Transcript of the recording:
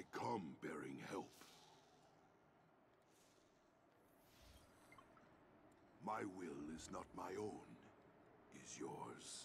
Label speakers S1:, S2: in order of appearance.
S1: I come bearing help. My will is not my own, is yours.